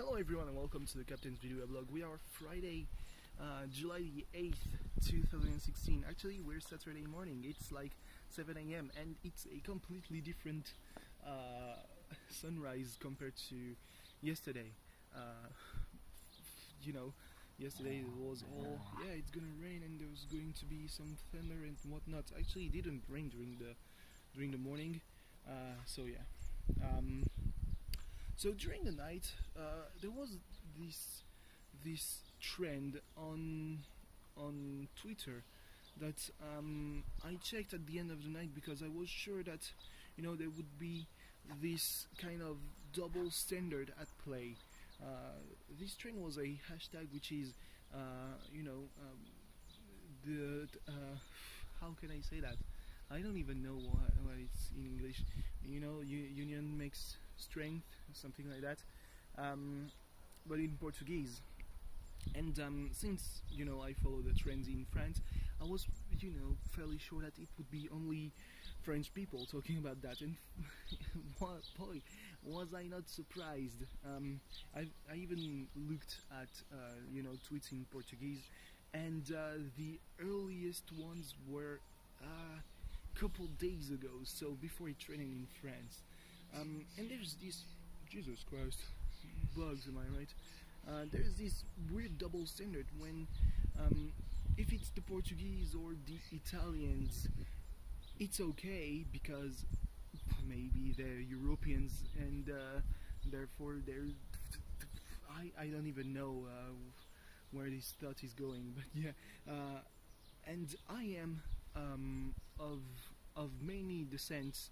Hello everyone and welcome to the Captain's Video Blog. We are Friday, uh, July the 8th, 2016. Actually, we're Saturday morning. It's like 7 a.m. and it's a completely different uh, sunrise compared to yesterday. Uh, you know, yesterday it was all, yeah, it's gonna rain and there's going to be some thunder and whatnot. Actually, it didn't rain during the during the morning. Uh, so yeah. Um, so during the night, uh, there was this this trend on on Twitter that um, I checked at the end of the night because I was sure that you know there would be this kind of double standard at play. Uh, this trend was a hashtag which is uh, you know um, the uh, how can I say that I don't even know what, what it's in English. You know, union makes strength, something like that. Um, but in Portuguese. And um, since you know I follow the trends in France, I was you know fairly sure that it would be only French people talking about that. And boy, was I not surprised? Um, I, I even looked at uh, you know tweets in Portuguese, and uh, the earliest ones were. Uh, couple days ago, so before training in France. Um, and there's this, Jesus Christ, bugs, am I right? Uh, there's this weird double standard when, um, if it's the Portuguese or the Italians, it's okay because maybe they're Europeans and uh, therefore they're. I, I don't even know uh, where this thought is going, but yeah. Uh, and I am um, of of many descents,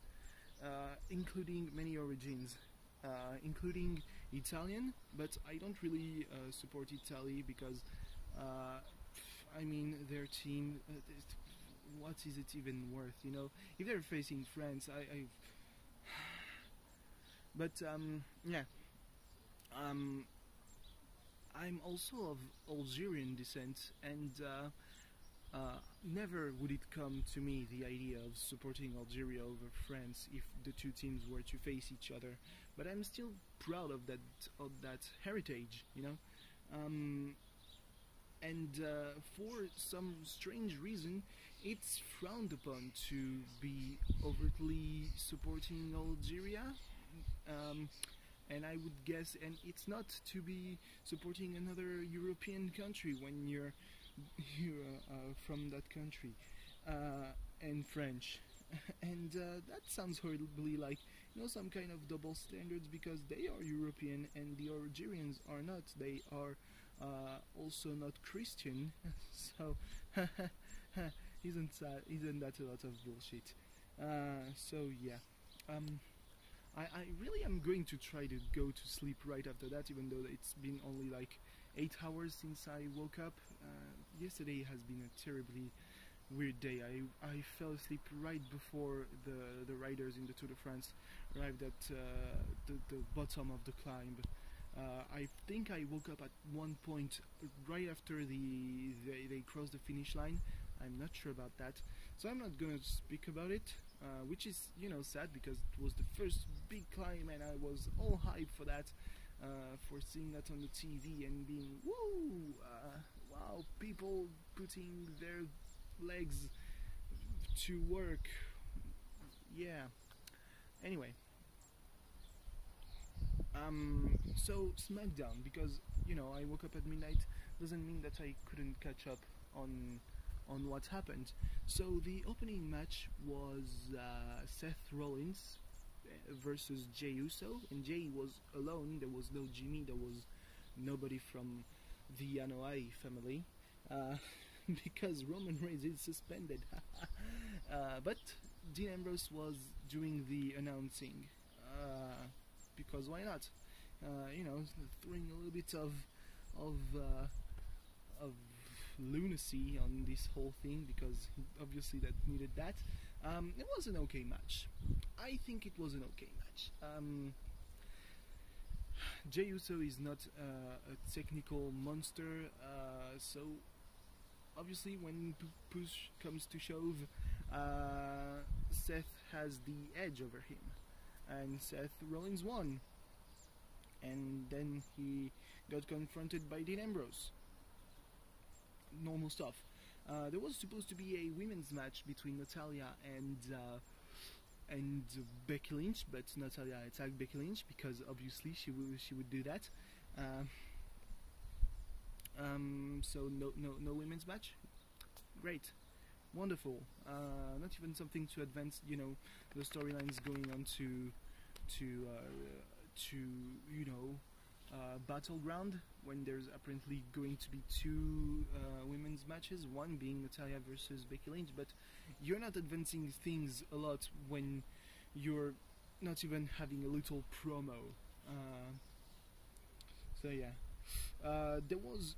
including many origins, uh, including Italian. But I don't really uh, support Italy because, uh, I mean, their team. Uh, what is it even worth? You know, if they're facing France, I. I but um, yeah. Um, I'm also of Algerian descent, and uh, uh, never would it come to me the idea of supporting Algeria over France if the two teams were to face each other. But I'm still proud of that of that heritage, you know. Um, and uh, for some strange reason, it's frowned upon to be overtly supporting Algeria. Um, and I would guess, and it's not to be supporting another European country when you're you're uh, from that country uh, and French. And uh, that sounds horribly like you know some kind of double standards because they are European and the Algerians are not. They are uh, also not Christian. So isn't that isn't that a lot of bullshit? Uh, so yeah. Um, I, I really am going to try to go to sleep right after that even though it's been only like 8 hours since I woke up uh, yesterday has been a terribly weird day. I, I fell asleep right before the, the riders in the Tour de France arrived at uh, the, the bottom of the climb. Uh, I think I woke up at one point right after the they, they crossed the finish line. I'm not sure about that, so I'm not gonna speak about it, uh, which is you know sad because it was the first big climb and I was all hyped for that, uh, for seeing that on the TV and being woo. Uh, wow, people putting their legs to work. Yeah. Anyway. Um, so SmackDown, because you know I woke up at midnight, doesn't mean that I couldn't catch up on on what happened. So the opening match was uh, Seth Rollins versus Jey Uso, and Jey was alone. There was no Jimmy. There was nobody from the Anoa'i family uh, because Roman Reigns is suspended. uh, but Dean Ambrose was doing the announcing uh, because why not? Uh, you know, throwing a little bit of of uh, of lunacy on this whole thing because obviously that needed that. Um, it was an okay match. I think it was an okay match. Um, Jey Uso is not uh, a technical monster, uh, so obviously when push comes to shove, uh, Seth has the edge over him, and Seth Rollins won. and then he got confronted by Dean Ambrose. Normal stuff. Uh, there was supposed to be a women's match between Natalya and uh, and Becky Lynch, but Natalya attacked Becky Lynch because obviously she would she would do that. Uh, um, so no no no women's match. Great, wonderful. Uh, not even something to advance. You know the storylines going on to to uh, to you know battleground when there's apparently going to be two uh, women's matches, one being Natalya versus Becky Lynch, but you're not advancing things a lot when you're not even having a little promo. Uh, so yeah, uh, there was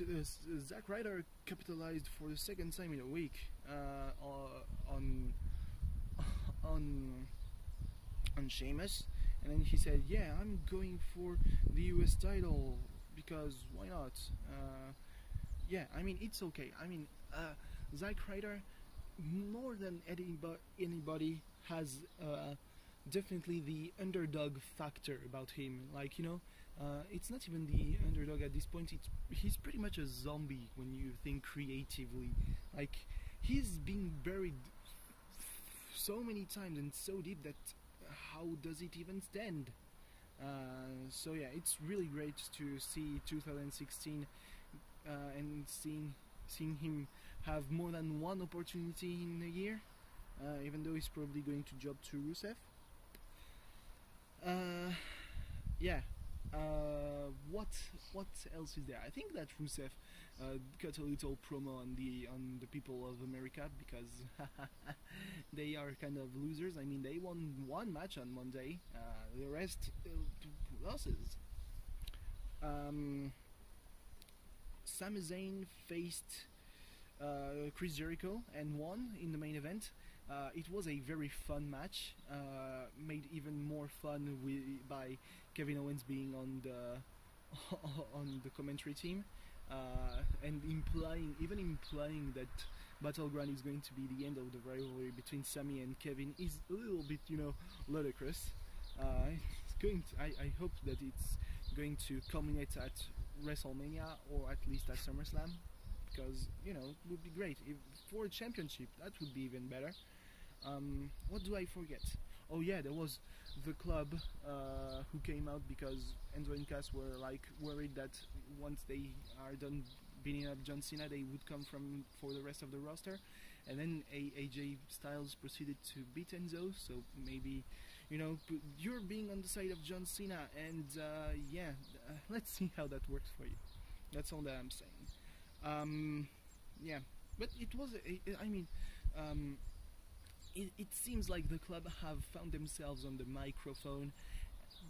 uh, Zack Ryder capitalized for the second time in a week uh, on on on Sheamus and then he said, "Yeah, I'm going for the U.S. title because why not?" Uh, yeah, I mean it's okay. I mean, uh, Zack Ryder, more than anybody, has uh, definitely the underdog factor about him. Like you know, uh, it's not even the underdog at this point. It's he's pretty much a zombie when you think creatively. Like he's been buried so many times and so deep that how does it even stand? Uh, so yeah, it's really great to see 2016 uh, and seeing seeing him have more than one opportunity in a year, uh, even though he's probably going to jump to Rusev. Uh, yeah, uh, what what else is there? I think that Rusev uh, cut a little promo on the on the people of America because they are kind of losers. I mean, they won one match on Monday, uh, the rest uh, losses. Um, Sami Zayn faced uh, Chris Jericho and won in the main event. Uh, it was a very fun match, uh, made even more fun with, by Kevin Owens being on the on the commentary team uh, and implying even implying that Battleground is going to be the end of the rivalry between Sami and Kevin is a little bit you know ludicrous. Uh, it's going to, I, I hope that it's going to culminate at WrestleMania or at least at SummerSlam because you know it would be great if for a championship that would be even better. Um, what do I forget? Oh yeah, there was the club uh, who came out because Enzo and Cass were like worried that once they are done beating up John Cena, they would come from for the rest of the roster. And then a- AJ Styles proceeded to beat Enzo, so maybe you know you're being on the side of John Cena, and uh, yeah, uh, let's see how that works for you. That's all that I'm saying. Um, yeah, but it was. A, I mean. Um, it, it seems like the club have found themselves on the microphone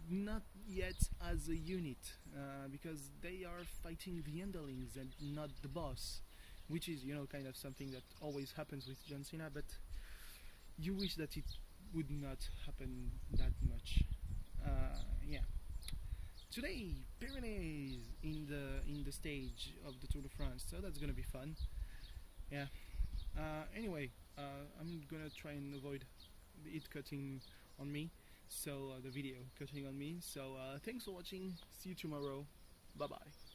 not yet as a unit uh, because they are fighting the underlings and not the boss which is you know kind of something that always happens with John Cena but you wish that it would not happen that much. Uh, yeah. Today Pyrenees in the in the stage of the Tour de France so that's gonna be fun. Yeah. Uh, anyway uh, I'm gonna try and avoid it cutting on me so uh, the video cutting on me. So uh, thanks for watching. See you tomorrow. Bye bye